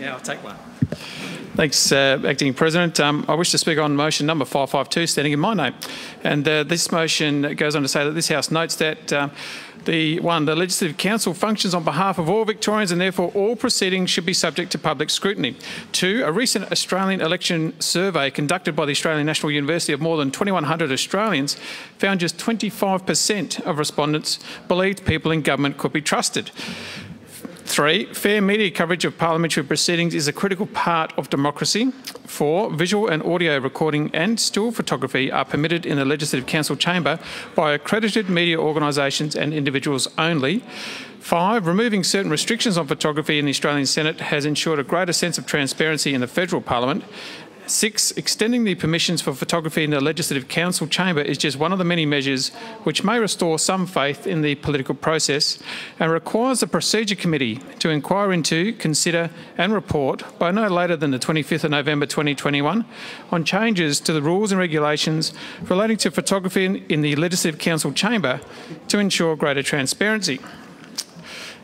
Yeah, I'll take one. Thanks, uh, Acting President. Um, I wish to speak on motion number 552, standing in my name. And uh, this motion goes on to say that this House notes that uh, the one, the Legislative Council functions on behalf of all Victorians and therefore all proceedings should be subject to public scrutiny. Two, a recent Australian election survey conducted by the Australian National University of more than 2,100 Australians found just 25% of respondents believed people in government could be trusted. Three, fair media coverage of parliamentary proceedings is a critical part of democracy. Four, visual and audio recording and still photography are permitted in the Legislative Council chamber by accredited media organisations and individuals only. Five, removing certain restrictions on photography in the Australian Senate has ensured a greater sense of transparency in the federal parliament. Six, extending the permissions for photography in the Legislative Council chamber is just one of the many measures which may restore some faith in the political process and requires the Procedure Committee to inquire into, consider and report by no later than the 25th of November 2021 on changes to the rules and regulations relating to photography in, the Legislative Council chamber to ensure greater transparency.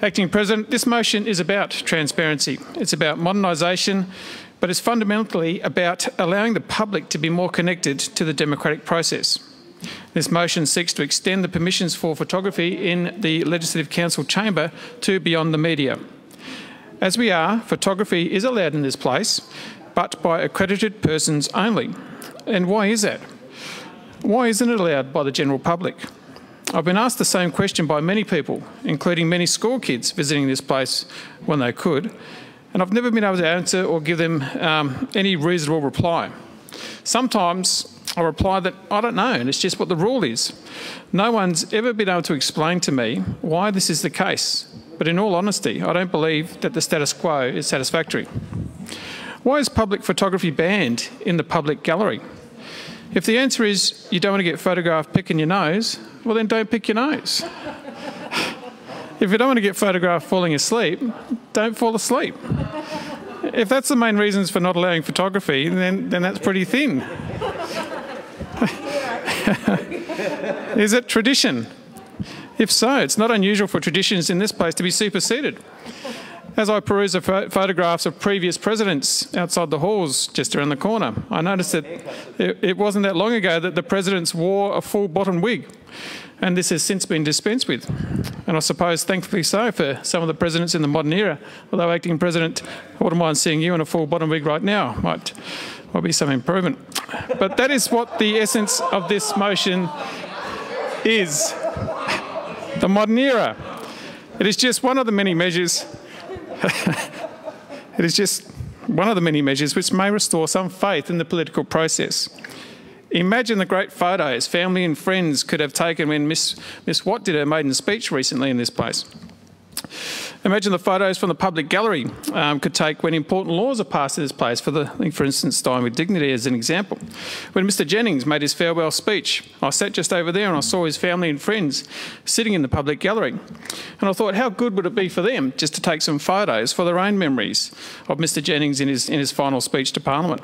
Acting President, this motion is about transparency. It's about modernisation but is fundamentally about allowing the public to be more connected to the democratic process. This motion seeks to extend the permissions for photography in the Legislative Council chamber to beyond the media. As we are, photography is allowed in this place, but by accredited persons only. And why is that? Why isn't it allowed by the general public? I've been asked the same question by many people, including many school kids visiting this place when they could, and I've never been able to answer or give them um, any reasonable reply. Sometimes I reply that I don't know, and it's just what the rule is. No one's ever been able to explain to me why this is the case, but in all honesty, I don't believe that the status quo is satisfactory. Why is public photography banned in the public gallery? If the answer is you don't want to get photographed picking your nose, well then don't pick your nose. If you don't want to get photographed falling asleep, don't fall asleep. If that's the main reasons for not allowing photography, then, then that's pretty thin. Is it tradition? If so, it's not unusual for traditions in this place to be superseded. As I peruse the photographs of previous presidents outside the halls just around the corner, I noticed that it, it wasn't that long ago that the presidents wore a full bottom wig and this has since been dispensed with. And I suppose, thankfully so, for some of the presidents in the modern era. Although, acting president, I wouldn't mind seeing you in a full bottom wig right now. Might, might be some improvement. But that is what the essence of this motion is. The modern era. It is just one of the many measures. it is just one of the many measures which may restore some faith in the political process. Imagine the great photos family and friends could have taken when Miss, Miss Watt did her maiden speech recently in this place. Imagine the photos from the public gallery um, could take when important laws are passed in this place, for, the, for instance, Dying with Dignity as an example. When Mr Jennings made his farewell speech, I sat just over there and I saw his family and friends sitting in the public gallery. And I thought, how good would it be for them just to take some photos for their own memories of Mr Jennings in his, in his final speech to Parliament.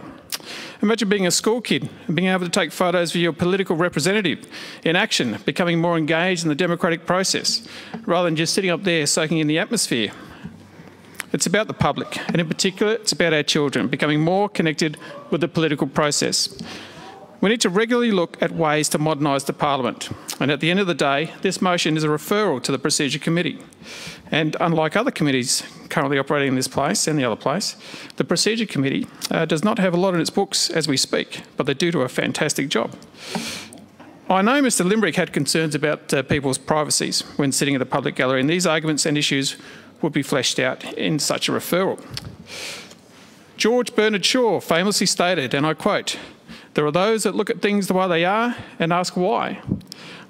Imagine being a school kid and being able to take photos of your political representative in action, becoming more engaged in the democratic process, rather than just sitting up there soaking in the atmosphere. It's about the public, and in particular, it's about our children becoming more connected with the political process. We need to regularly look at ways to modernise the parliament. And at the end of the day, this motion is a referral to the Procedure Committee. And unlike other committees currently operating in this place and the other place, the Procedure Committee uh, does not have a lot in its books as we speak, but they do do a fantastic job. I know Mr Limbrick had concerns about uh, people's privacies when sitting at the public gallery, and these arguments and issues would be fleshed out in such a referral. George Bernard Shaw famously stated, and I quote, there are those that look at things the way they are and ask why.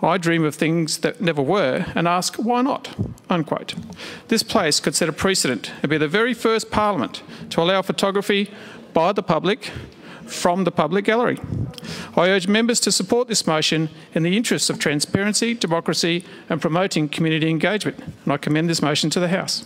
I dream of things that never were and ask why not, unquote. This place could set a precedent and be the very first parliament to allow photography by the public from the public gallery. I urge members to support this motion in the interests of transparency, democracy and promoting community engagement. And I commend this motion to the House.